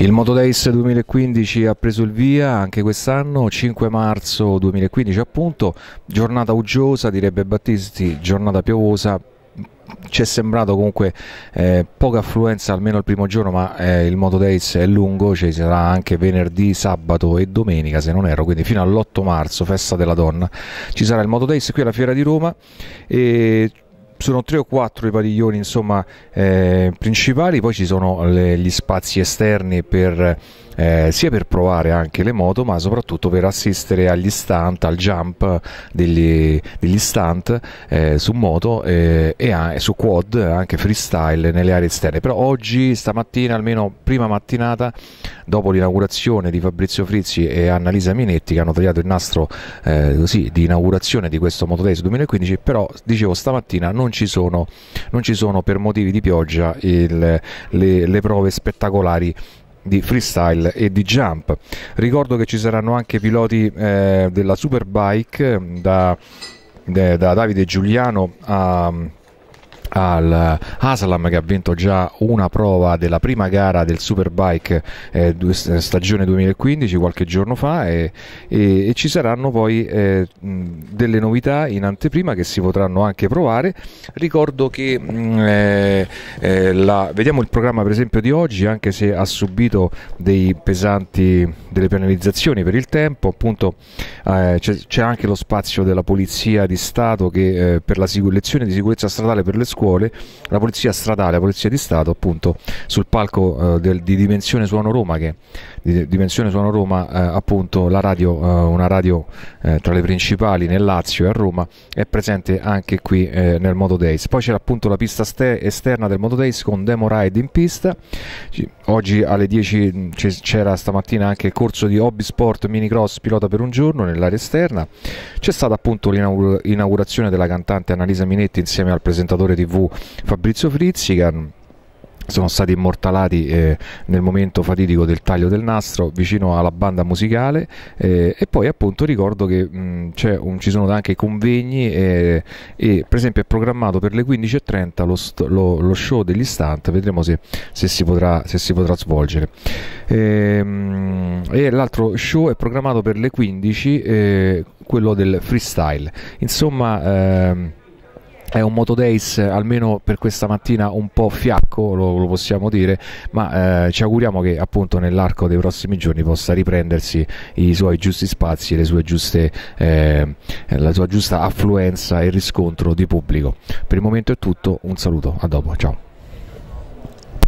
Il Motodays 2015 ha preso il via anche quest'anno, 5 marzo 2015 appunto, giornata uggiosa, direbbe Battisti, giornata piovosa, ci è sembrato comunque eh, poca affluenza almeno il primo giorno ma eh, il Moto Days è lungo ci sarà anche venerdì, sabato e domenica se non erro. Quindi fino all'8 marzo festa della donna. Ci sarà il Moto Days qui alla Fiera di Roma e sono tre o quattro i padiglioni insomma, eh, principali, poi ci sono le, gli spazi esterni per, eh, sia per provare anche le moto, ma soprattutto per assistere agli stunt, al jump degli, degli stunt eh, su moto eh, e a, su quad, anche freestyle nelle aree esterne. Però oggi, stamattina, almeno prima mattinata, dopo l'inaugurazione di Fabrizio Frizzi e Annalisa Minetti che hanno tagliato il nastro eh, così, di inaugurazione di questo Motodays 2015, però dicevo stamattina non ci sono, non ci sono per motivi di pioggia il, le, le prove spettacolari di freestyle e di jump. Ricordo che ci saranno anche piloti eh, della Superbike da, da Davide Giuliano a al Aslam che ha vinto già una prova della prima gara del Superbike eh, stagione 2015 qualche giorno fa e, e, e ci saranno poi eh, delle novità in anteprima che si potranno anche provare. Ricordo che mh, eh, eh, la, vediamo il programma per esempio di oggi anche se ha subito dei pesanti delle penalizzazioni per il tempo appunto eh, c'è, anche lo spazio della polizia di Stato che eh, per la lezione di sicurezza stradale per le scuole scuole, la polizia stradale, la polizia di Stato, appunto sul palco eh, del, di Dimensione Suono Roma, che di Dimensione Suono Roma, eh, appunto la radio, eh, una radio eh, tra le principali nel Lazio e a Roma, è presente anche qui eh, nel Moto Days. Poi c'era appunto la pista ste- esterna del Moto Days con Demo Ride in pista. Oggi alle 10 mm, c'era stamattina anche il corso di Hobby Sport Mini Cross pilota per un giorno nell'area esterna. C'è stata appunto l'inaugurazione della cantante Annalisa Minetti insieme al presentatore TV TV Fabrizio Frizzi che sono stati immortalati eh, nel momento fatidico del taglio del nastro vicino alla banda musicale eh, e poi appunto ricordo che mh, un, ci sono anche convegni eh, e per esempio è programmato per le 15.30 lo, lo, lo show degli stunt vedremo se, se, si, potrà, se si potrà svolgere. Ehm, e l'altro show è programmato per le 15 eh, quello del freestyle. Insomma ehm, è un Moto Days almeno per questa mattina un po' fiacco, lo, lo possiamo dire, ma eh, ci auguriamo che appunto nell'arco dei prossimi giorni possa riprendersi i suoi giusti spazi e eh, la sua giusta affluenza e riscontro di pubblico. Per il momento è tutto, un saluto, a dopo, ciao.